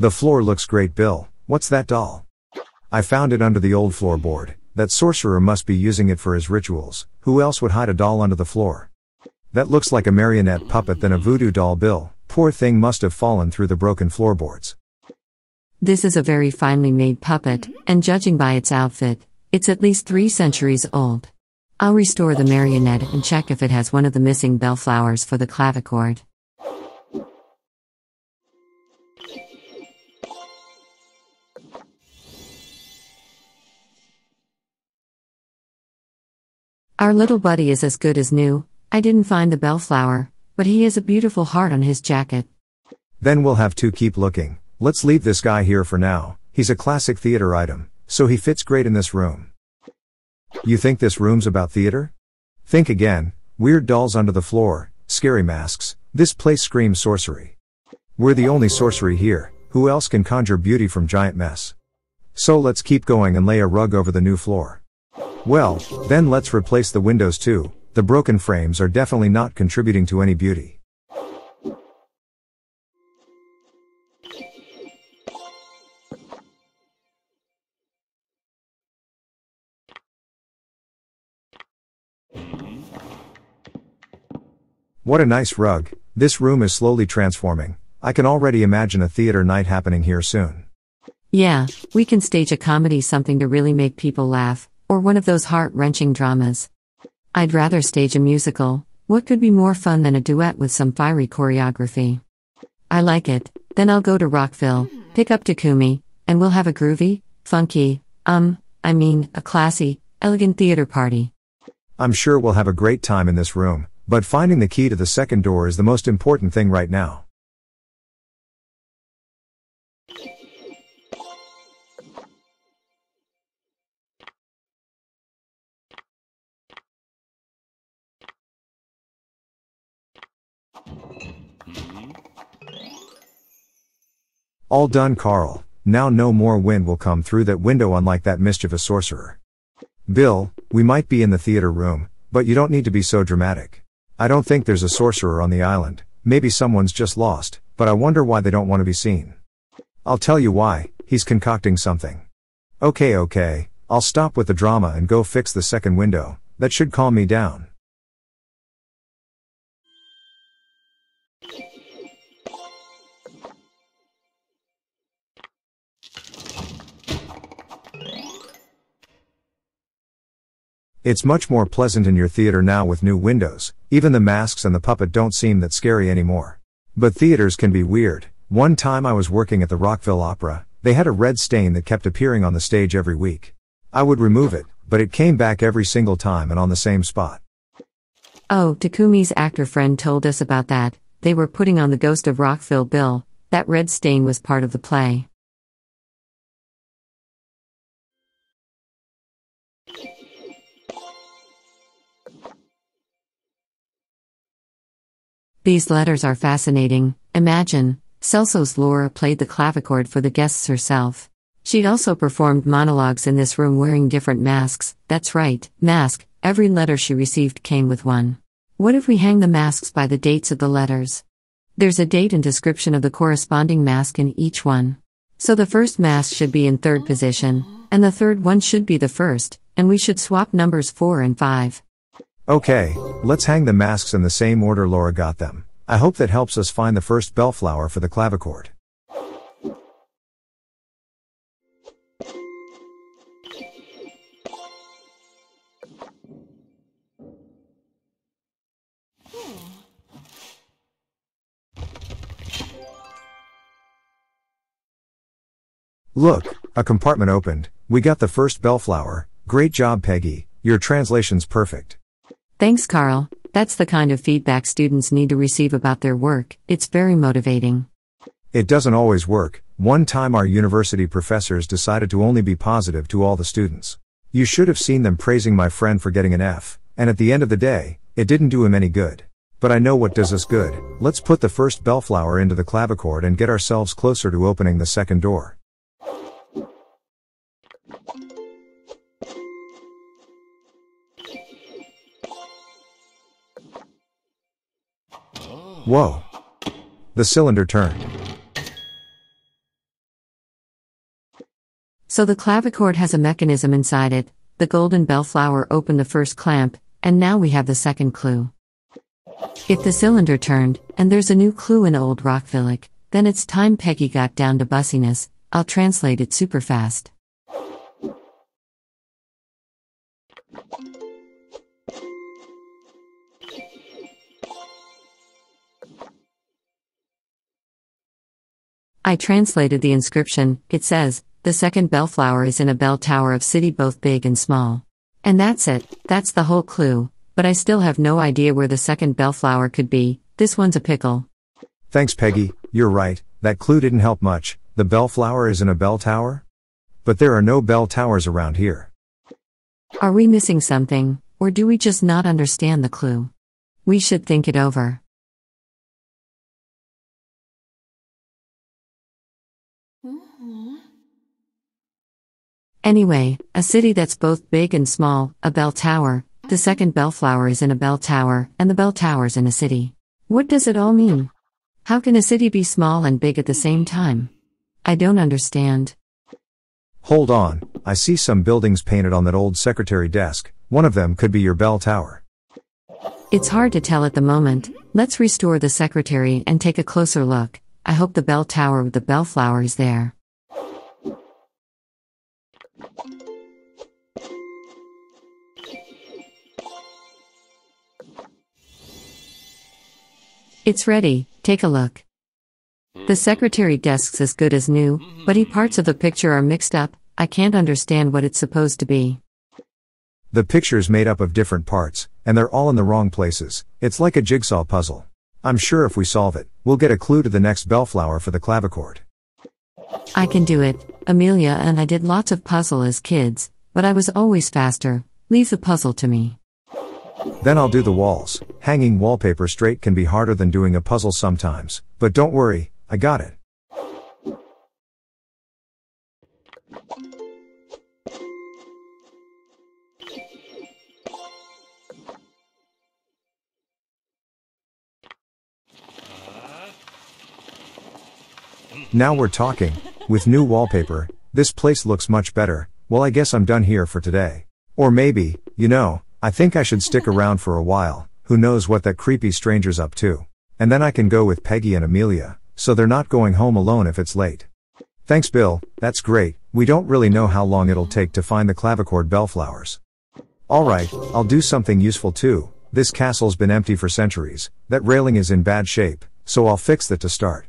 The floor looks great, Bill. What's that doll? I found it under the old floorboard. That sorcerer must be using it for his rituals. Who else would hide a doll under the floor? That looks like a marionette puppet than a voodoo doll, Bill. Poor thing must have fallen through the broken floorboards. This is a very finely made puppet, and judging by its outfit, it's at least three centuries old. I'll restore the marionette and check if it has one of the missing bellflowers for the clavichord. Our little buddy is as good as new. I didn't find the bellflower, but he has a beautiful heart on his jacket. Then we'll have to keep looking. Let's leave this guy here for now. He's a classic theater item, so he fits great in this room. You think this room's about theater? Think again weird dolls under the floor, scary masks, this place screams sorcery. We're the only sorcery here, who else can conjure beauty from giant mess? So let's keep going and lay a rug over the new floor. Well, then let's replace the windows too, the broken frames are definitely not contributing to any beauty. What a nice rug. This room is slowly transforming. I can already imagine a theater night happening here soon. Yeah, we can stage a comedy, something to really make people laugh, or one of those heart wrenching dramas. I'd rather stage a musical. What could be more fun than a duet with some fiery choreography? I like it. Then I'll go to Rockville, pick up Takumi, and we'll have a groovy, funky, um, I mean, a classy, elegant theater party. I'm sure we'll have a great time in this room, but finding the key to the second door is the most important thing right now. All done, Carl. Now no more wind will come through that window unlike that mischievous sorcerer. Bill, we might be in the theater room, but you don't need to be so dramatic. I don't think there's a sorcerer on the island, maybe someone's just lost, but I wonder why they don't want to be seen. I'll tell you why, he's concocting something. Okay, okay, I'll stop with the drama and go fix the second window, that should calm me down. It's much more pleasant in your theater now with new windows, even the masks and the puppet don't seem that scary anymore. But theaters can be weird. One time I was working at the Rockville Opera, they had a red stain that kept appearing on the stage every week. I would remove it, but it came back every single time and on the same spot. Oh, Takumi's actor friend told us about that. They were putting on the Ghost of Rockville Bill. That red stain was part of the play. These letters are fascinating. Imagine, Celso's Laura played the clavichord for the guests herself. She'd also performed monologues in this room wearing different masks. That's right, mask. Every letter she received came with one. What if we hang the masks by the dates of the letters? There's a date and description of the corresponding mask in each one. So the first mask should be in third position, and the third one should be the first, and we should swap numbers 4 and 5. Okay, let's hang the masks in the same order Laura got them. I hope that helps us find the first bellflower for the clavichord. Look, a compartment opened. We got the first bellflower. Great job, Peggy. Your translation's perfect. Thanks, Carl. That's the kind of feedback students need to receive about their work. It's very motivating. It doesn't always work. One time our university professors decided to only be positive to all the students. You should have seen them praising my friend for getting an F, and at the end of the day, it didn't do him any good. But I know what does us good. Let's put the first bellflower into the clavichord and get ourselves closer to opening the second door. Whoa! The cylinder turned. So the clavichord has a mechanism inside it. The golden bellflower opened the first clamp, and now we have the second clue. If the cylinder turned, and there's a new clue in old Rockvillic, then it's time Peggy got down to bussiness, I'll translate it super fast. I translated the inscription, it says, the second bellflower is in a bell tower of city both big and small. And that's it, that's the whole clue, but I still have no idea where the second bellflower could be, this one's a pickle. Thanks, Peggy, you're right, that clue didn't help much. The bellflower is in a bell tower? But there are no bell towers around here. Are we missing something, or do we just not understand the clue? We should think it over. Anyway, a city that's both big and small, a bell tower, the second bellflower is in a bell tower, and the bell tower's in a city. What does it all mean? How can a city be small and big at the same time? I don't understand. Hold on, I see some buildings painted on that old secretary desk. One of them could be your bell tower. It's hard to tell at the moment. Let's restore the secretary and take a closer look. I hope the bell tower with the bellflower is there. It's ready, take a look. The mm-hmm. secretary desk's as good as new, but he parts of the picture are mixed up, I can't understand what it's supposed to be. The picture's made up of different parts, and they're all in the wrong places. It's like a jigsaw puzzle. I'm sure if we solve it, we'll get a clue to the next bellflower for the clavichord. I can do it, Amelia and I did lots of puzzle as kids, but I was always faster. Leave the puzzle to me. Then I'll do the walls. Hanging wallpaper straight can be harder than doing a puzzle sometimes, but don't worry, I got it. Now we're talking. With new wallpaper, this place looks much better. Well, I guess I'm done here for today. Or maybe, you know, I think I should stick around for a while, who knows what that creepy stranger's up to. And then I can go with Peggy and Amelia, so they're not going home alone if it's late. Thanks Bill, that's great, we don't really know how long it'll take to find the clavichord bellflowers. Alright, I'll do something useful too, this castle's been empty for centuries, that railing is in bad shape, so I'll fix that to start.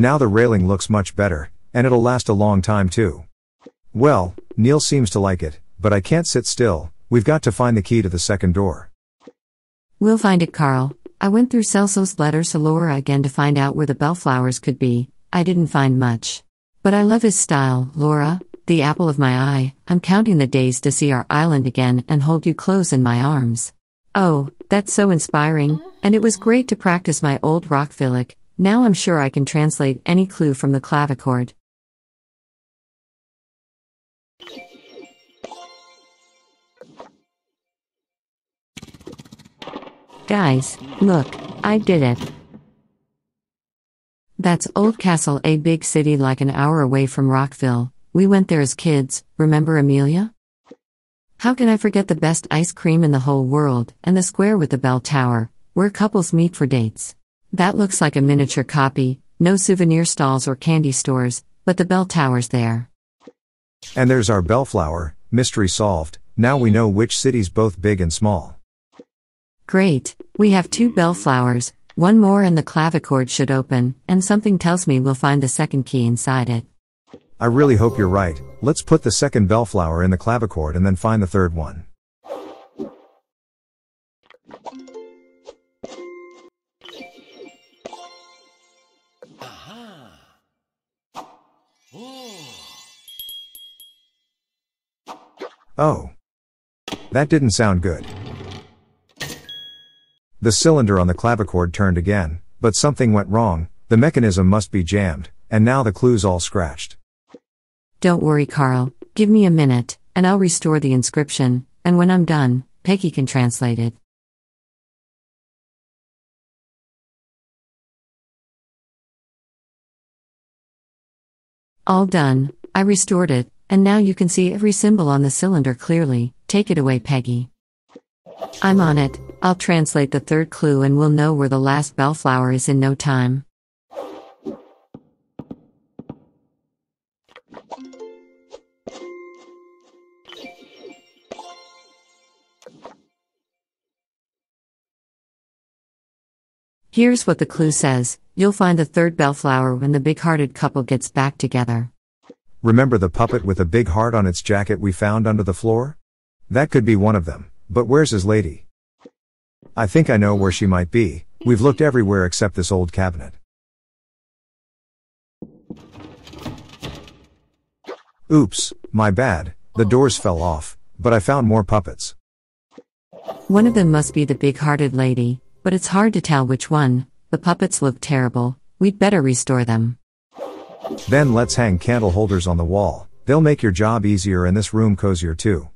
Now the railing looks much better, and it'll last a long time too. Well, Neil seems to like it, but I can't sit still, we've got to find the key to the second door. We'll find it, Carl. I went through Celso's letters to Laura again to find out where the bellflowers could be. I didn't find much. But I love his style, Laura, the apple of my eye. I'm counting the days to see our island again and hold you close in my arms. Oh, that's so inspiring, and it was great to practice my old Rockvillic. Now I'm sure I can translate any clue from the clavichord. Guys, look, I did it. That's Oldcastle, a big city like an hour away from Rockville. We went there as kids, remember Amelia? How can I forget the best ice cream in the whole world, and the square with the bell tower, where couples meet for dates? That looks like a miniature copy, no souvenir stalls or candy stores, but the bell tower's there. And there's our bellflower, mystery solved, now we know which city's both big and small. Great, we have two bellflowers, one more and the clavichord should open, and something tells me we'll find the second key inside it. I really hope you're right, let's put the second bellflower in the clavichord and then find the third one. Oh. That didn't sound good. The cylinder on the clavichord turned again, but something went wrong, the mechanism must be jammed, and now the clue's all scratched. Don't worry, Carl, give me a minute, and I'll restore the inscription, and when I'm done, Peggy can translate it. All done, I restored it, and now you can see every symbol on the cylinder clearly. Take it away, Peggy. I'm on it, I'll translate the third clue and we'll know where the last bellflower is in no time. Here's what the clue says you'll find the third bellflower when the big hearted couple gets back together. Remember the puppet with a big heart on its jacket we found under the floor? That could be one of them, but where's his lady? I think I know where she might be, we've looked everywhere except this old cabinet. Oops, my bad, the doors fell off, but I found more puppets. One of them must be the big hearted lady, but it's hard to tell which one. The puppets look terrible, we'd better restore them. Then let's hang candle holders on the wall, they'll make your job easier and this room cozier too.